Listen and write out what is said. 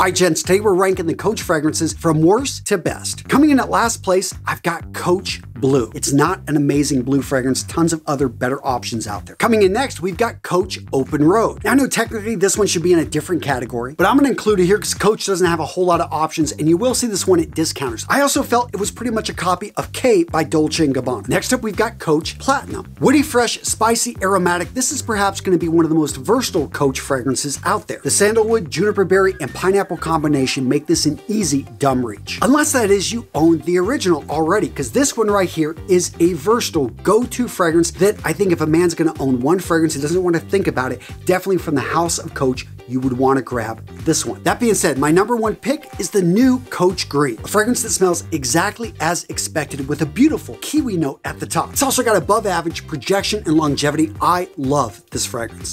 Alright gents, today we're ranking the Coach fragrances from worst to best. Coming in at last place, I've got Coach Blue. It's not an amazing blue fragrance, tons of other better options out there. Coming in next, we've got Coach Open Road. Now I know technically this one should be in a different category, but I'm gonna include it here because Coach doesn't have a whole lot of options and you will see this one at discounters. I also felt it was pretty much a copy of K by Dolce & Gabbana. Next up, we've got Coach Platinum. Woody, fresh, spicy, aromatic. This is perhaps gonna be one of the most versatile Coach fragrances out there. The sandalwood, juniper berry, and pineapple combination make this an easy dumb reach. Unless that is you own the original already, because this one right here is a versatile go-to fragrance that I think if a man's gonna own one fragrance and doesn't want to think about it, definitely from the house of Coach, you would want to grab this one. That being said, my number one pick is the new Coach Green, a fragrance that smells exactly as expected with a beautiful kiwi note at the top. It's also got above average projection and longevity. I love this fragrance.